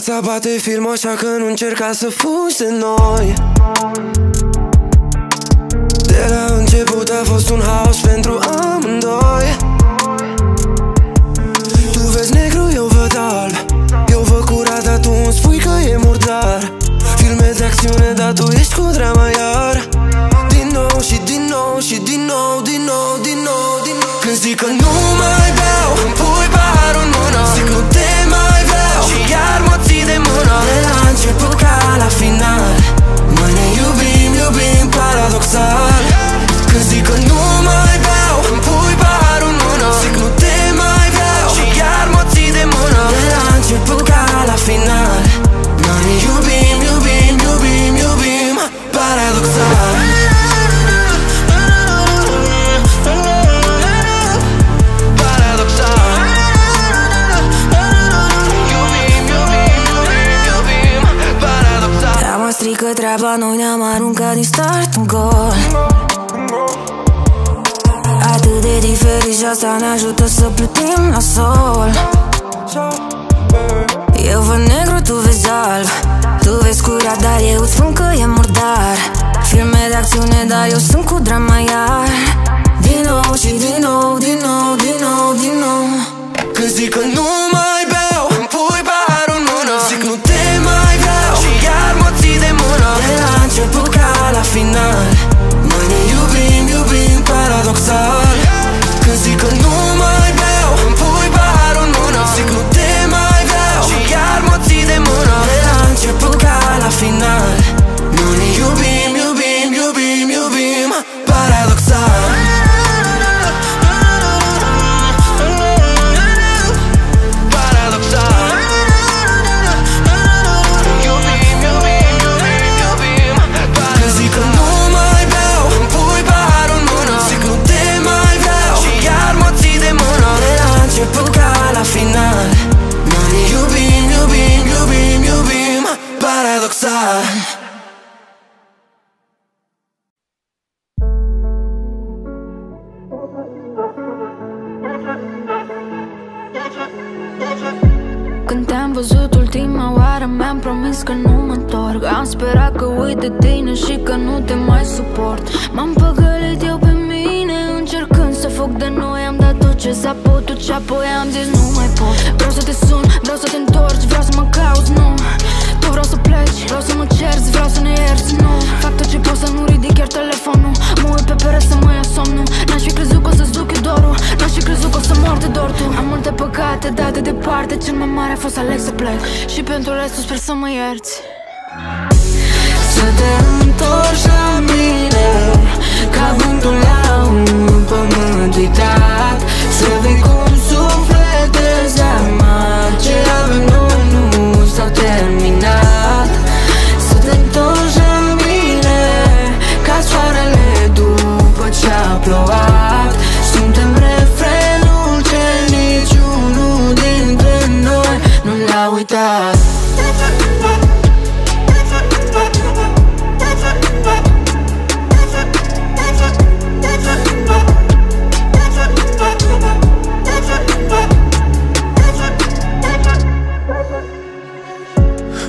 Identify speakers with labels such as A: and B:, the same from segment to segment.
A: Viața bate film așa că nu încerca să fugi de noi. De la început a fost un haos pentru amândoi. Tu vezi negru, eu văd alb. Eu văd curat, dar tu îmi spui că e murdar. Filme de acțiune, dar tu ești cu drama iar
B: Te-am strică treaba, noi ne-am aruncat din start în gol. Atât de diferit și asta ne ajută să plutim la sol. Eu văd negru, tu vezi alb. Tu vezi curat, dar eu îți spun că e murdar. Filme de acțiune, dar eu sunt cu drama iar văzut ultima oară Mi-am promis că nu mă întorc. Am sperat că uit de tine și că nu te mai suport. M-am păgălit eu pe mine Încercând să fug de noi. Am dat tot ce s-a putut și apoi am zis nu mai pot. Vreau să te sun, mai mare a fost să aleg să plec. Și pentru restul sper să mă ierți.
C: Să te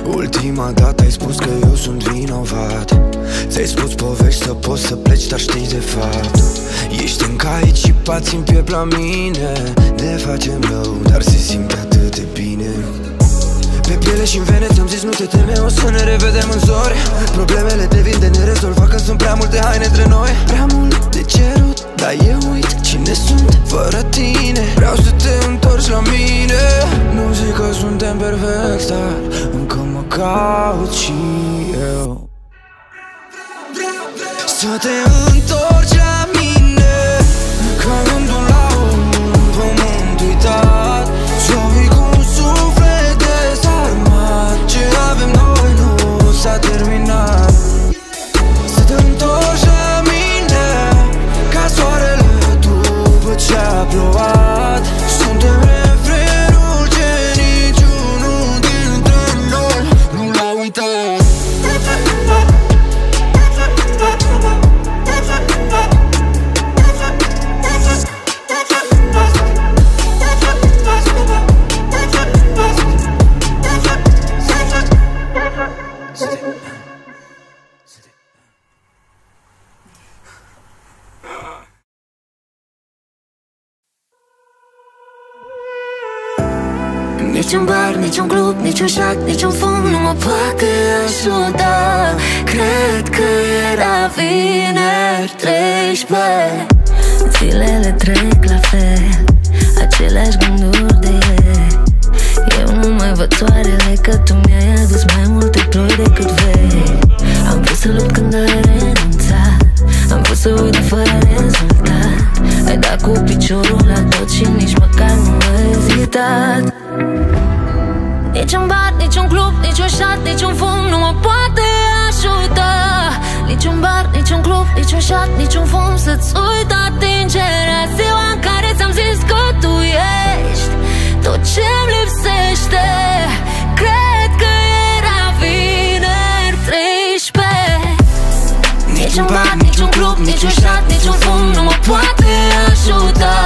A: Ultima dată ai spus că eu sunt vinovat. Ți-ai spus povești să poți să pleci, dar știi de fapt. Ești încă aici și pați în piept la mine. Ne facem rău, dar se simte atât de bine. Pe piele și în vene ți-am zis nu te teme O să ne revedem în zori. Problemele devin de nerezolvat Când sunt prea multe haine între noi. Prea mult de cerut Dar eu uit cine sunt fără tine. Vreau să te întorci la mine. Nu zic că suntem perfecti Dar încă mă caut și eu. Să te întorci la
C: Niciun bar, niciun club, niciun șac, niciun fum Nu mă poate ajuta Cred că era vineri 13 Zilele trec la fel Aceleași gânduri de ieri. Eu nu mai văd soarele Că tu mi-ai adus mai multe Niciun bar, niciun club, niciun șat, niciun fum Să-ți uit atingerea. Ziua în care ți-am zis că tu ești Tot ce-mi lipsește. Cred că era vineri 13 Niciun bar, niciun club, niciun șat, niciun fum Nu mă poate ajuta.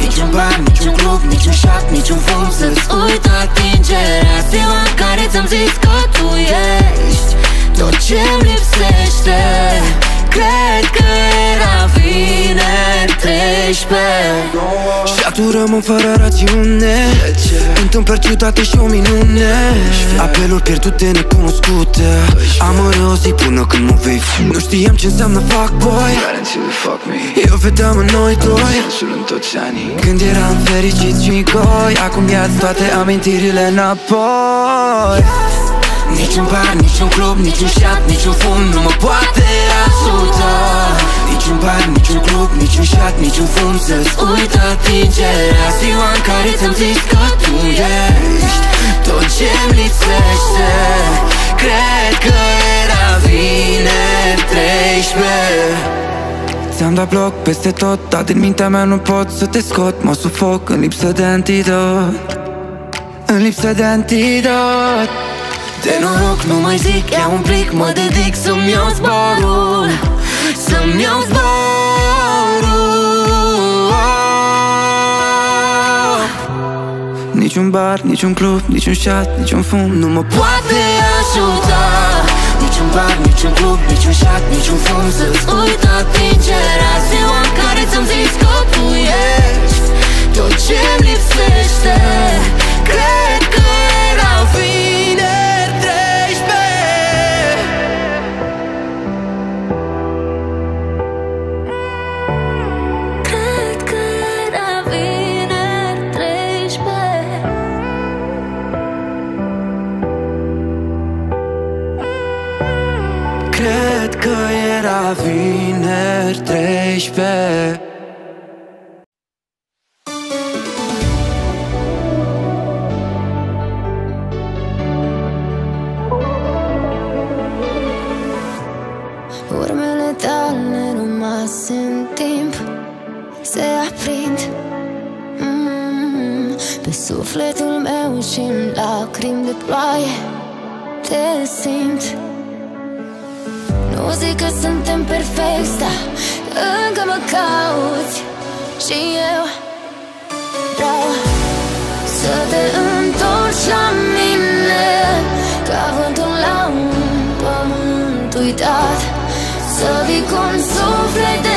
C: Niciun bar, niciun club, niciun șat, niciun fum Să-ți uit atingerea. Ziua în care ți-am zis că tu ești tot ce-mi lipsește 13
A: Și atunci rămân fără rațiune. Întâmplă ciutate și o minune. Apeluri pierdute necunoscute. Am o zi până când mă vei Nu știam ce înseamnă fuck boy. Eu vedeam în noi doi. Când eram fericiți și goi Acum ia toate amintirile înapoi.
C: Niciun bar, niciun club, niciun șat, niciun fum Nu mă poate ajuta Niciun bar, niciun club, niciun șat, niciun fum Să-ți uit atingerea Ziua în care ți-am zis că tu ești Tot ce-mi lipsește. Cred că era vineri 13
A: Ți-am dat bloc peste tot Dar din mintea mea nu pot să te scot. Mă sufoc în lipsă de antidot. În lipsă de antidot.
C: De noroc nu mai zic, ia un plic Mă dedic să-mi iau zborul Să-mi iau zborul.
A: Niciun bar, niciun club, niciun șat, niciun fum Nu mă
C: poate ajuta. Niciun bar, niciun club, niciun șat, niciun era
A: vineri 13
C: Urmele tale rămase în timp Se aprind. Mm, Pe sufletul meu și în lacrimi de ploaie Te simt nu zic că suntem perfecti, dar încă mă cauți Și eu. Vreau să te întorci la mine Ca vântul la un pământ uitat Să vii cu un suflet dezarmat